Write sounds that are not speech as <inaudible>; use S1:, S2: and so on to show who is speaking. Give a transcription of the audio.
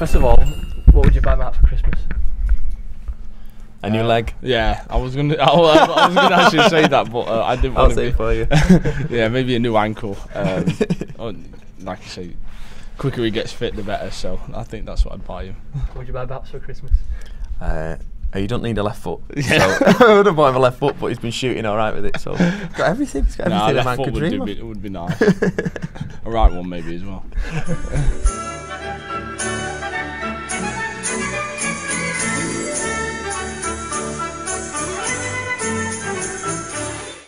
S1: First of all, what would you buy Matt for Christmas?
S2: A new uh, leg.
S3: Yeah, I was gonna. I, I was gonna actually say that, but uh, I didn't
S2: I'll
S3: want
S2: say
S3: to.
S2: for you. <laughs>
S3: yeah, maybe a new ankle. Um, <laughs> like I say, quicker he gets fit, the better. So I think that's what I'd buy him.
S1: What would you buy Baps for Christmas?
S2: Uh, you don't need a left foot.
S3: Yeah.
S2: So <laughs> I would have bought him a left foot, but he's been shooting all right with it. So he's got everything. He's got
S3: Nah,
S2: a
S3: left
S2: man
S3: foot
S2: could dream of.
S3: be, would be nice. a right one maybe as well.